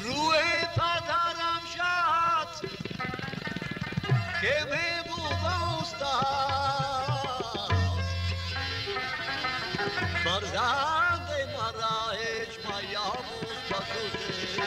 روح پدرم شد که محبوب استاد فرزند مرا اجمایام بخودش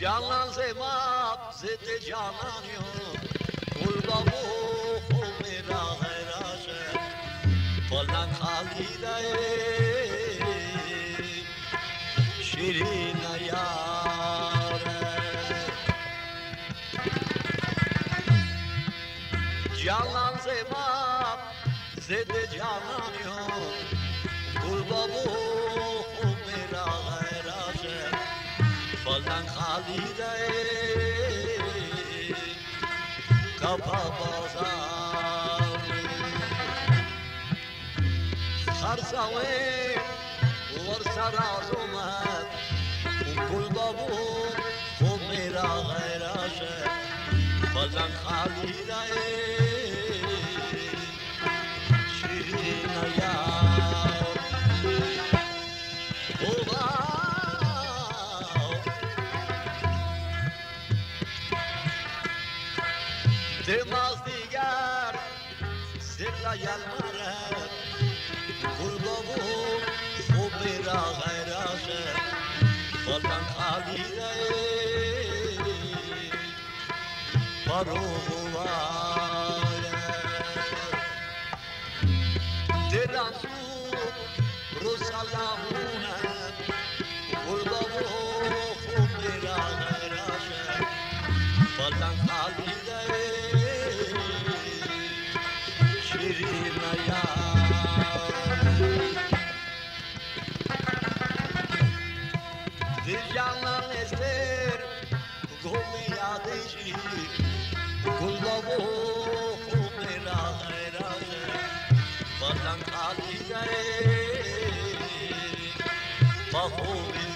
Canan zemab zete canan yo Kulba bu humirahe Falan halida Şirin yare Canan zemat zete canan yo Kulba bu humira heraje falan halide Kapa Sarsawe Varsa razumat Kul babu Kumira gayrashe Falan halide Şirin ayar Ulan Demaz digar Sirla yalmare غير شيء Diyanan ester Gome yadeji Kulbabu Kumera gayrase Falan halide Fahu bivina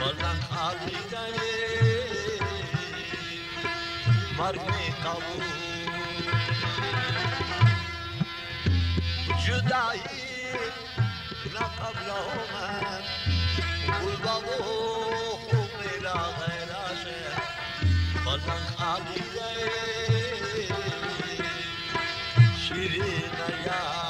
बला खाली मरने कबू जुदाई ना कबला हो मैं। मेरा गैरा से। बला खाली श्री नया